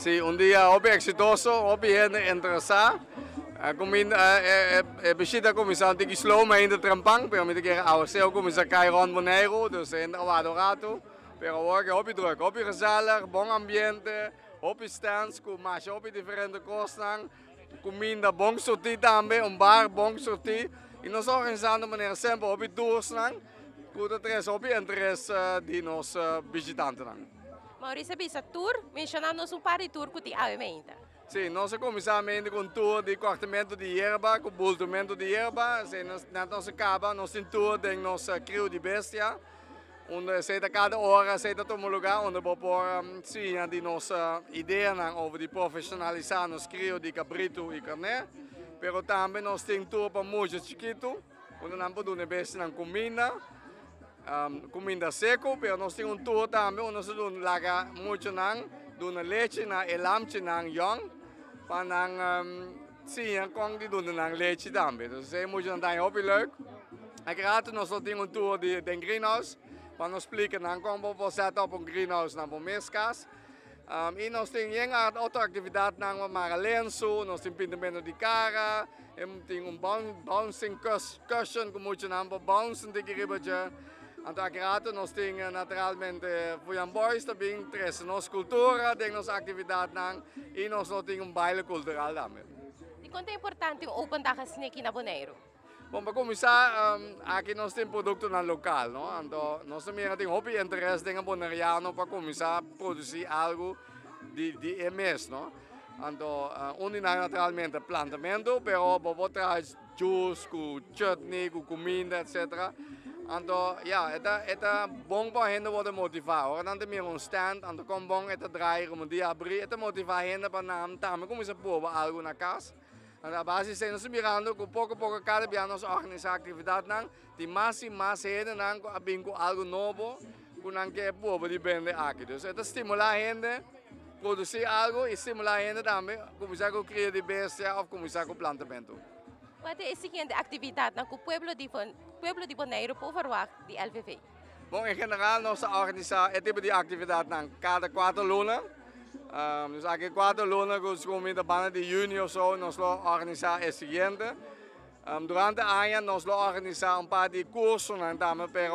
Sí, un día hopi exitoso, hopi gente interessada. Uh, eh, eh, besita comissão tem que slow maar in de trampang, pero met keer oude seel comissão cai rond Bonaire, dus in Awado Rato. Pero hoor, hopi druk, hopi gezellig, bon ambiente, hopi stands, com mais hopi diferente kosten. Comida bom sorti também, um bar bom sorti. E nós organizamos de maneira sempre hopi tours, com o três hopi interesse de nós visitantes. Maurício Bisa, tour, mencionamos um par de tour que avementa. Sim, nós começamos com tour de cortamento de erva, com bultamento de erva. Se na nossa caba, nós temos tour de nossa crio de bestia. Onde se cada hora, se um lugar onde we por um, sim de nossa ideia de profissionalizar nos crio de cabrito e carne. Pero também nós temos tour para muito chiquito, onde nós podemos bestia na comida. Um, comida seco, pero nós temos um tour também onde nós laga muito nang, doen leche na elamche nang young, para nang um, sim, kong die doen nang leche também. Dus zij moeten dan heel leuk. Ik raad nós temos um tour de den greenhouse, para nós explicar nang como vou zetten op een greenhouse na mescas. Um, e nós temos outra atividade na Maralenso, nós temos pintamento de cara, temos um bouncing cushion, como muito não, bouncing de giribaja. Antakrato nós temos naturalmente Fuyan Boys, também traz nossa cultura, tem nossa atividade nang, e nós temos um baile cultural também. E quanto é importante o Open Dag assim aqui na Bonaire? Bom, para começar, um, aqui nós temos produto na local, não? Então, nós também temos hobby e interesse em bonaireano para começar a produzir algo de, de MS, não? Então, onde naturalmente plantamento, pero bobo traz juice, com chutney, com comida, etc. Anto, ja, eta eta bongpa henda wada motiva. Ora nante mi un stand, anto kombong eta drai como dia abri, eta motiva henda pa nam tam, como se pova algo na casa. Anda a base se nos mirando com pouco pouco cada dia nós organizar atividade nang, ti masi mas henda nang abingo algo novo, com nang que pova di bende aqui. Dus eta stimula henda produzir algo e estimular a henda também, começar com cria de bestia ou começar com plantamento. Qual é a seguinte atividade que o pueblo de, pueblo de Bonaire pode verwachten de LVV? Bom, em geral, nós organizamos esse tipo de atividade na cada quatro lunas. Um, dus aqui quatro lunas, como in de banda de junho ou so, nós organizamos o seguinte. Um, durante o ano, nós organizamos de cursos, né,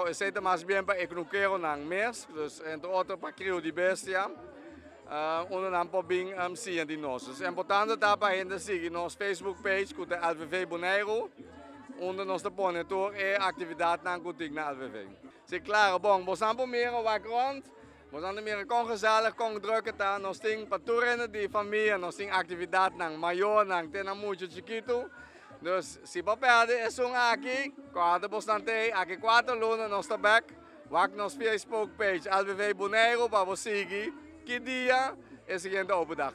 esse é mais bem para economia no dus, entre de bestia. Uh, onder naam Pobing zien die nos. Dus importante daarbij in de seguir nos Facebook page com de LVV Bonaire, onder nos de monitor e atividade na kutig na LVV. Se claro, bom, nós vamos meer wat rond. Nós vamos meer gezellig, com drukke tá, nós tem paturen de família, nós tem atividade nang maior, nang tena muito chiquito. Dus se papel é um aqui, quatro bastante, aqui quatro lunas nós está back. Wak nos Facebook page LVV Bonaire para você seguir que dia é seguinte open dag